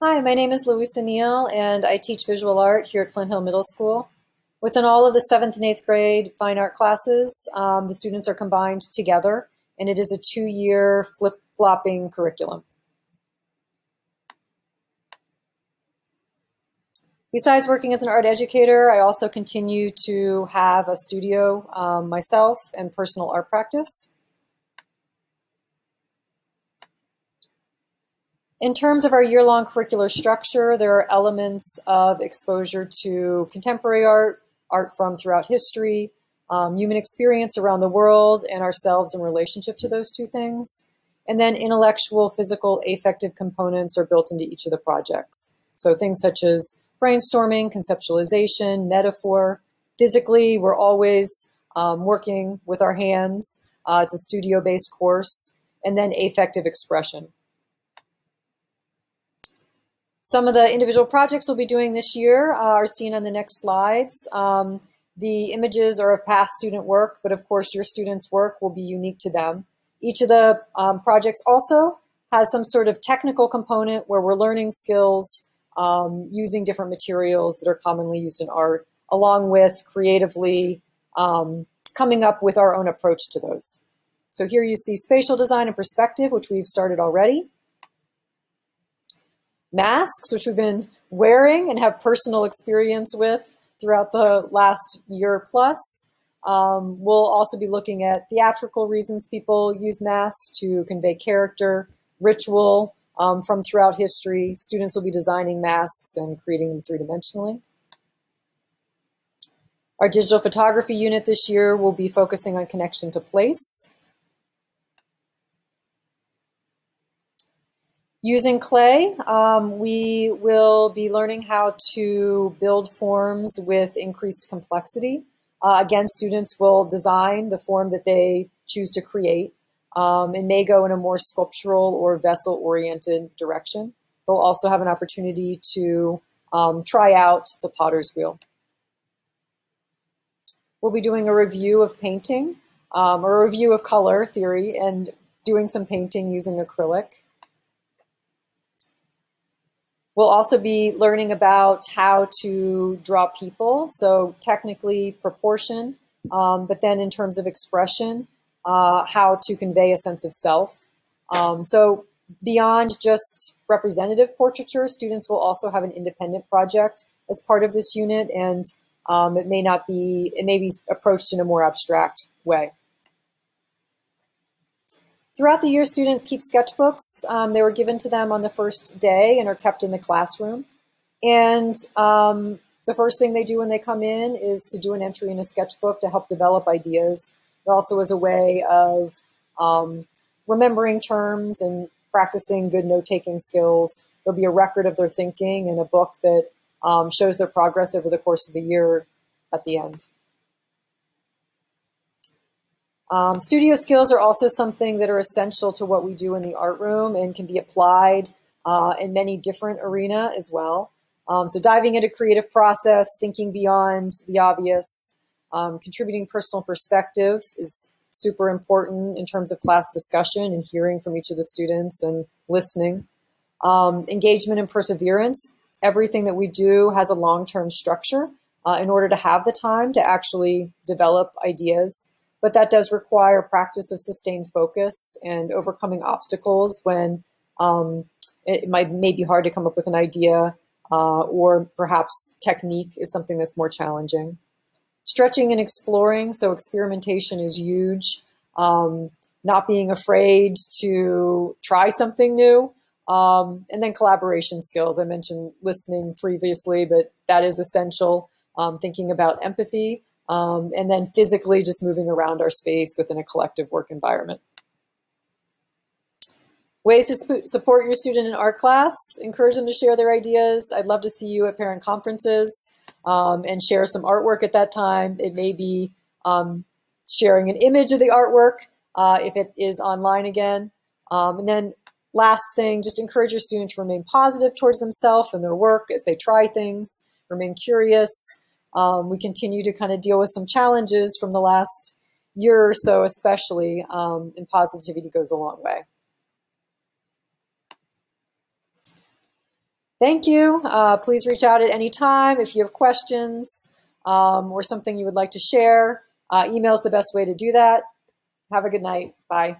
Hi, my name is Louisa Neill, and I teach visual art here at Flint Hill Middle School. Within all of the seventh and eighth grade fine art classes, um, the students are combined together, and it is a two-year flip-flopping curriculum. Besides working as an art educator, I also continue to have a studio um, myself and personal art practice. In terms of our year-long curricular structure, there are elements of exposure to contemporary art, art from throughout history, um, human experience around the world, and ourselves in relationship to those two things. And then intellectual, physical, affective components are built into each of the projects. So things such as brainstorming, conceptualization, metaphor. Physically, we're always um, working with our hands. Uh, it's a studio-based course. And then affective expression. Some of the individual projects we'll be doing this year uh, are seen on the next slides. Um, the images are of past student work, but of course your students' work will be unique to them. Each of the um, projects also has some sort of technical component where we're learning skills um, using different materials that are commonly used in art, along with creatively um, coming up with our own approach to those. So here you see spatial design and perspective, which we've started already masks, which we've been wearing and have personal experience with throughout the last year plus. Um, we'll also be looking at theatrical reasons people use masks to convey character, ritual um, from throughout history. Students will be designing masks and creating them three-dimensionally. Our digital photography unit this year will be focusing on connection to place. Using clay, um, we will be learning how to build forms with increased complexity. Uh, again, students will design the form that they choose to create um, and may go in a more sculptural or vessel-oriented direction. They'll also have an opportunity to um, try out the potter's wheel. We'll be doing a review of painting, um, or a review of color theory, and doing some painting using acrylic. We'll also be learning about how to draw people, so technically proportion, um, but then in terms of expression, uh, how to convey a sense of self. Um, so beyond just representative portraiture, students will also have an independent project as part of this unit, and um, it may not be, it may be approached in a more abstract way. Throughout the year, students keep sketchbooks. Um, they were given to them on the first day and are kept in the classroom. And um, the first thing they do when they come in is to do an entry in a sketchbook to help develop ideas. It also is a way of um, remembering terms and practicing good note-taking skills. There'll be a record of their thinking and a book that um, shows their progress over the course of the year at the end. Um, studio skills are also something that are essential to what we do in the art room and can be applied uh, in many different arena as well. Um, so diving into creative process, thinking beyond the obvious, um, contributing personal perspective is super important in terms of class discussion and hearing from each of the students and listening. Um, engagement and perseverance. Everything that we do has a long-term structure uh, in order to have the time to actually develop ideas but that does require practice of sustained focus and overcoming obstacles when um, it might may be hard to come up with an idea uh, or perhaps technique is something that's more challenging. Stretching and exploring, so experimentation is huge. Um, not being afraid to try something new. Um, and then collaboration skills. I mentioned listening previously, but that is essential. Um, thinking about empathy um, and then physically just moving around our space within a collective work environment. Ways to support your student in art class, encourage them to share their ideas. I'd love to see you at parent conferences um, and share some artwork at that time. It may be um, sharing an image of the artwork uh, if it is online again. Um, and then last thing, just encourage your student to remain positive towards themselves and their work as they try things, remain curious, um, we continue to kind of deal with some challenges from the last year or so, especially, um, and positivity goes a long way. thank you. Uh, please reach out at any time if you have questions um, or something you would like to share. Uh, email is the best way to do that. Have a good night. Bye.